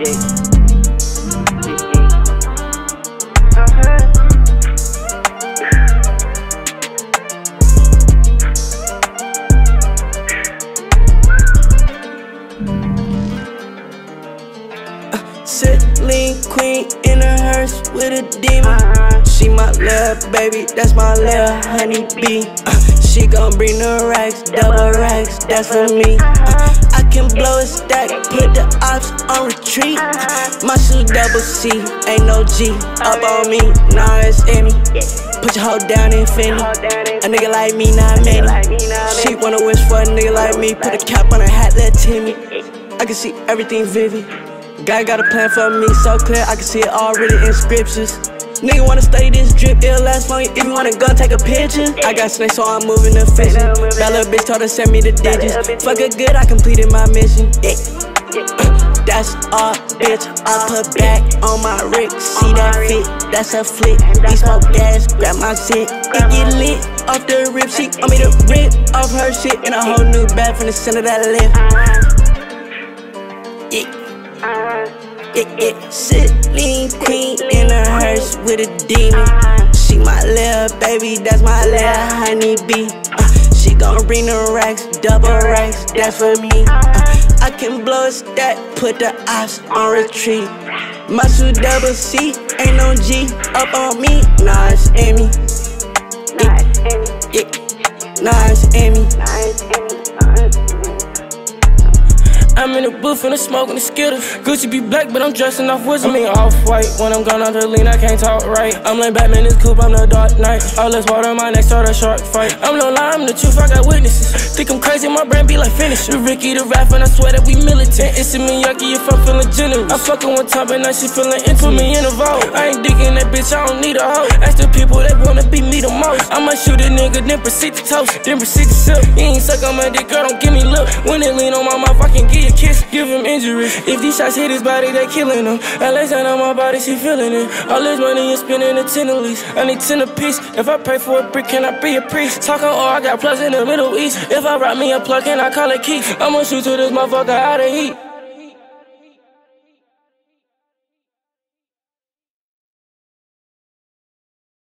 Lean queen in a hearse with a demon. She my love, baby, that's my little honey bee. Uh, she gon' bring the racks, double racks, that's for me. Uh, I can blow a stack, put the ops on retreat. My shoe double C, ain't no G up on me, nah it's Emmy. Put your hoe down in Fendi. A nigga like me, not many. She wanna wish for a nigga like me, put a cap on her hat, let Timmy. I can see everything vivid. God got a plan for me so clear, I can see it written in scriptures. Nigga wanna study this drip, it'll last long if you wanna go take a picture. I got snakes, so I'm moving the efficient. That little bitch told her send me the digits. Fuck it good, I completed my mission. That's all, bitch. I put back on my Rick. See that fit? That's a flick. We smoke gas, grab my shit. It get lit off the rip. She want me to rip off her shit in a whole new bag from the center that lift. Yeah. Yeah, yeah. Sit lean queen in a hearse with a demon. She my little baby, that's my little honey bee. Uh, she gon' bring the racks, double racks, that's for me. Uh, I can blow a stack, put the ops on retreat. My shoe double C, ain't no G up on me. Nah, it's Emmy. Yeah, yeah. Nah, it's I'm in the booth and I'm smoking the skitter. Gucci be black, but I'm dressing off wizard. I mean off white when I'm gone out the lean, I can't talk right. I'm like Batman, this coupe, I'm the Dark Knight. All this water, my neck start a shark fight. I'm no lie, I'm the truth, I got witnesses. Think I'm crazy, my brain be like finisher. The Ricky, the rap, and I swear that we militant. It's a Miyagi if I'm feeling generous. I'm fucking one time, and now she feeling into me in the vault. I ain't digging that bitch, I don't need a hoe. Ask the people that wanna be me the most. I might shoot a nigga, then proceed to toast, then proceed to sip. You ain't suck on my dick, girl, don't give me. When it lean on my mouth, I can give a kiss, give him injuries. If these shots hit his body, they killing him. On my body, she feeling it. All this money is spending in ten at least. I need ten a piece. If I pray for a brick, can I be a priest? Talking all, I got plugs in the Middle East. If I rock me a plug, can I call it key? I'ma shoot to this motherfucker out of heat.